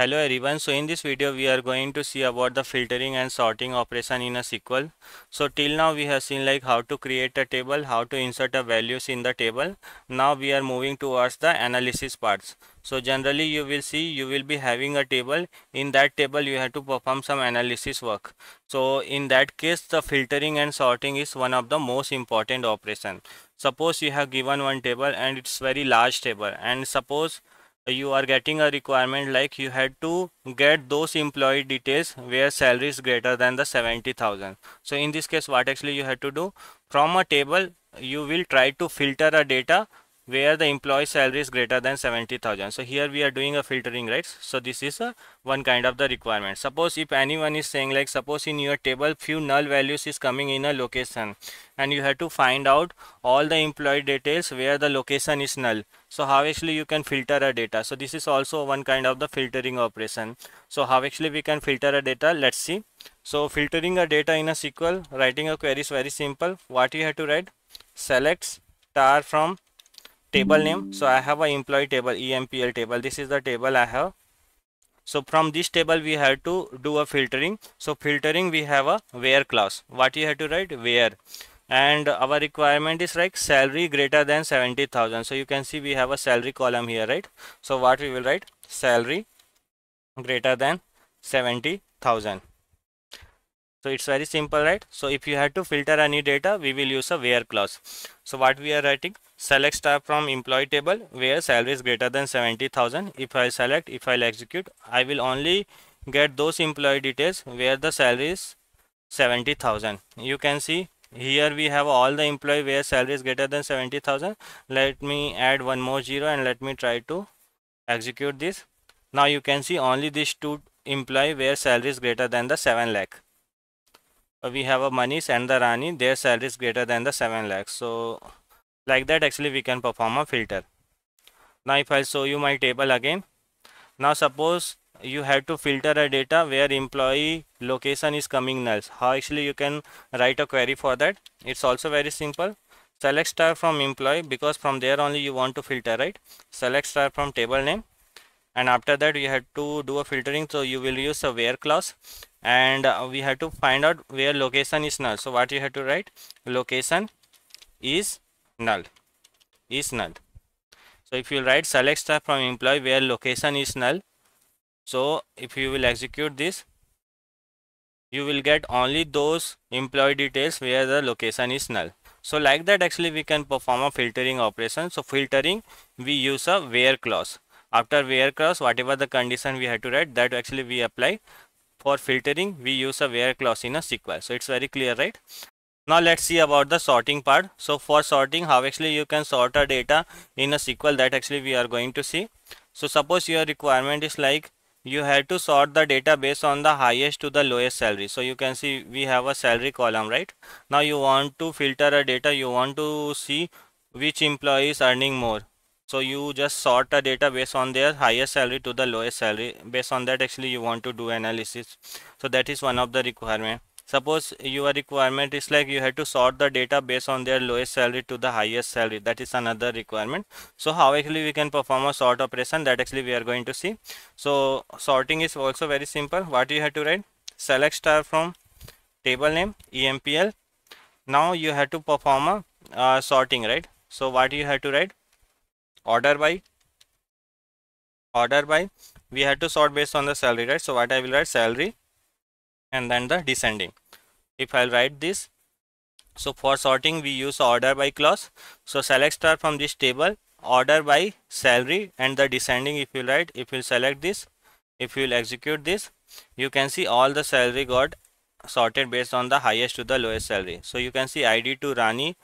Hello everyone. So in this video we are going to see about the filtering and sorting operation in a SQL. So till now we have seen like how to create a table, how to insert a values in the table. Now we are moving towards the analysis parts. So generally you will see you will be having a table. In that table you have to perform some analysis work. So in that case the filtering and sorting is one of the most important operation. Suppose you have given one table and it's very large table and suppose you are getting a requirement like you had to get those employee details where salary is greater than the 70,000 so in this case what actually you had to do? From a table you will try to filter a data where the employee salary is greater than 70,000. So here we are doing a filtering, right? So this is a one kind of the requirement. Suppose if anyone is saying like suppose in your table few null values is coming in a location and you have to find out all the employee details where the location is null. So how actually you can filter a data. So this is also one kind of the filtering operation. So how actually we can filter a data? Let's see. So filtering a data in a SQL, writing a query is very simple. What you have to write? Selects star from table mm-hmm. name. So i have a employee table empl table. This is the table i have. So from this table we have to do a filtering. So filtering we have a where clause. What you have to write? Where. And our requirement is like salary greater than 70000 so you can see we have a salary column here right? So what we will write? Salary greater than 70000 so it's very simple right? So if you have to filter any data we will use a where clause. So what we are writing? Select star from employee table where salary is greater than 70,000 if I select if I'll execute I will only get those employee details where the salary is 70,000 you can see here we have all the employee where salary is greater than 70,000 let me add one more zero and let me try to execute this. Now you can see only these two employee where salary is greater than the 7 lakh Uh, we have a Manish and the Rani. Their salary is greater than the 7 lakhs. So like that actually we can perform a filter. Now if I show you my table again. Now suppose you have to filter a data where employee location is coming null how actually you can write a query for that? It's also very simple. Select star from employee because from there only you want to filter right? Select star from table name and after that you have to do a filtering. So you will use a where clause. And uh, we have to find out where location is null. So what you have to write? Location is null. Is null. So if you write select star from employee where location is null. So if you will execute this you will get only those employee details where the location is null. So like that actually we can perform a filtering operation. So filtering we use a where clause after where clause whatever the condition we have to write that actually we apply for filtering we use a where clause in a SQL so it's very clear right now let's see about the sorting part. So for sorting, how actually you can sort a data in a SQL that actually we are going to see. So suppose your requirement is like you have to sort the data based on the highest to the lowest salary. So you can see we have a salary column, right? Now you want to filter a data, you want to see which employee is earning more. So you just sort a data based on their highest salary to the lowest salary. Based on that actually you want to do analysis. So that is one of the requirement. Suppose your requirement is like you have to sort the data based on their lowest salary to the highest salary. That is another requirement. So how actually we can perform a sort operation? That actually we are going to see. So sorting is also very simple. What you have to write? Select star from table name empl now you have to perform a uh, sorting right? So what you have to write order by order by we have to sort based on the salary right? So what i will write salary and then the descending. If I'll write this so for sorting we use order by clause. So select star from this table order by salary and the descending. If you write if you select this if you will execute this you can see all the salary got sorted based on the highest to the lowest salary. So you can see id to rani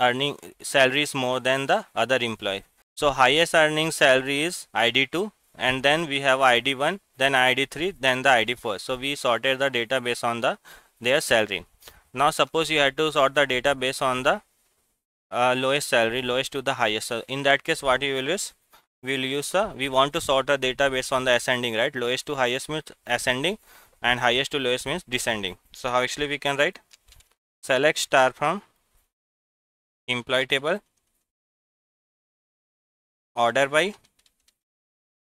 earning salary is more than the other employee. So highest earning salary is id2 and then we have id1 then id3 then the id4 so we sorted the data based on the their salary. Now suppose you had to sort the data based on the uh, lowest salary lowest to the highest. So in that case what you will use? We will use uh, we want to sort the data based on the ascending right? Lowest to highest means ascending and highest to lowest means descending. So how actually we can write? Select star from employee table order by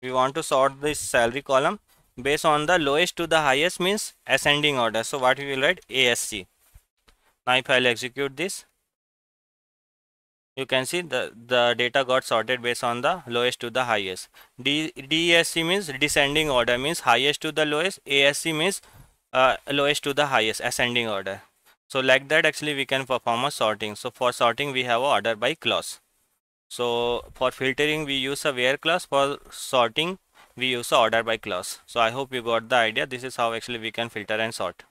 we want to sort this salary column based on the lowest to the highest means ascending order. So what we will write? Asc now if i'll execute this you can see the the data got sorted based on the lowest to the highest. D, DESC means descending order means highest to the lowest ASC means uh, lowest to the highest ascending order so like that actually we can perform a sorting. So for sorting we have order by clause. So for filtering we use a where clause. For sorting we use a order by clause. So i hope you got the idea. This is how actually we can filter and sort